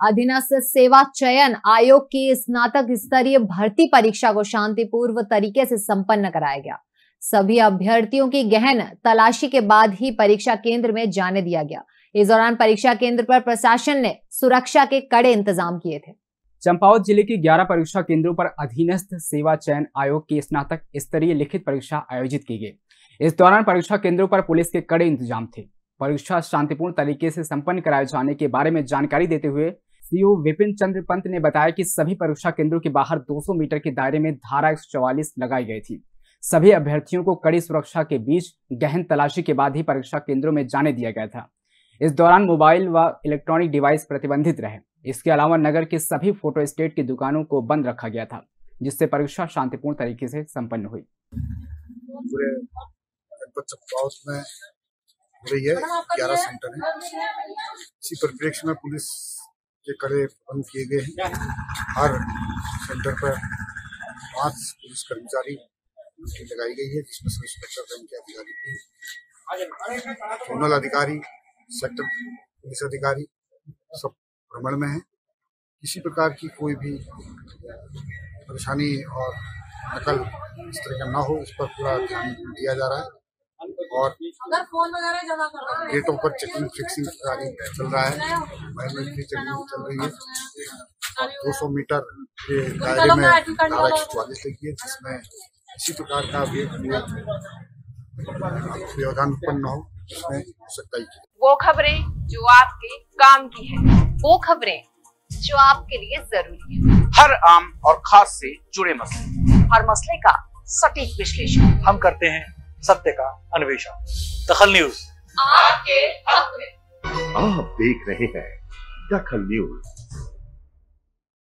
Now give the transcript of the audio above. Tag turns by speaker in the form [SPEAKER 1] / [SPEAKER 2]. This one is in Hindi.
[SPEAKER 1] अधीनस्थ सेवा चयन आयोग की स्नातक स्तरीय भर्ती परीक्षा को शांतिपूर्व तरीके से संपन्न कराया गया। सभी अभ्यर्थियों की गहन तलाशी के बाद ही परीक्षा केंद्र में जाने दिया गया। इस दौरान परीक्षा केंद्र पर प्रशासन ने सुरक्षा के कड़े इंतज़ाम किए थे।
[SPEAKER 2] चंपावत ज़िले के 11 परीक्षा केंद्रों पर अधीनस्थ सेवा चयन आयोग की स्नातक स्तरीय लिखित परीक्षा आयोजित की गई। इस दौरान परीक्षा केंद्रों पर पुलिस के कड़े इंतज़ाम थे। परीक्षा शांतिपूर्ण तरीके से संपन्न कराए जाने के बारे में जानकारी देते हुए सीओ विपिन चंद्र पंत ने बताया कि सभी परीक्षा केंद्रों के बाहर 200 मीटर के दायरे में धारा एक सौ चौवालीस लगाई गई थी। सभी अभ्यर्थियों को कड़ी सुरक्षा के बीच गहन तलाशी के बाद ही परीक्षा केंद्रों में जाने दिया गया था। इस दौरान मोबाइल व इलेक्ट्रॉनिक डिवाइस प्रतिबंधित रहे। इसके अलावा नगर के सभी फ़ोटो स्टेट की दुकानों को बंद रखा गया था, जिससे परीक्षा शांतिपूर्ण तरीके से संपन्न हुई।
[SPEAKER 3] पूरे में है ग्यारह सेंटर है। इसी परिप्रेक्ष्य में पुलिस के कड़े प्रबंध किए गए हैं। हर सेंटर पर पाँच पुलिस कर्मचारी लगाई गई है, जिसमें सब इंस्पेक्टर रैंक के अधिकारी भी जोनल अधिकारी, सेक्टर पुलिस अधिकारी सब भ्रमण में है। किसी प्रकार की कोई भी परेशानी और नकल इस तरह का ना हो, इस पर पूरा ध्यान दिया जा रहा है। और गेटों पर चेकिंग फिक्सिंग कार्य चल रहा है। की चेकिंग चल रही है। और 200 मीटर के दायरे में धारा एक सौ चौवालीस लगी है जिसमें किसी प्रकार का भी व्यवधान उत्पन्न हो इसमें हो सकता ही
[SPEAKER 4] वो खबरें जो आपके काम की है वो खबरें जो आपके लिए ज़रूरी है।
[SPEAKER 5] हर आम और खास से जुड़े मसले।
[SPEAKER 4] हर मसले का सटीक विश्लेषण।
[SPEAKER 5] हम करते हैं सत्य का अन्वेषण। दखल न्यूज़।
[SPEAKER 4] आपके हक में।
[SPEAKER 6] आप देख रहे हैं दखल न्यूज़।